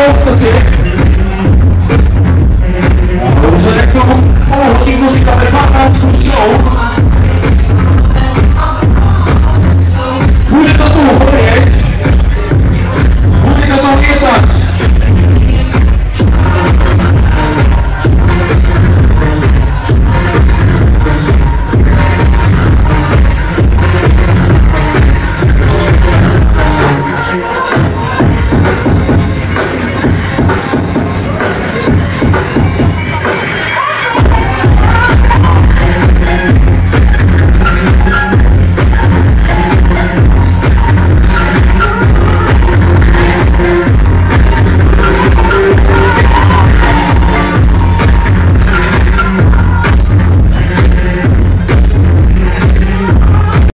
nossa ser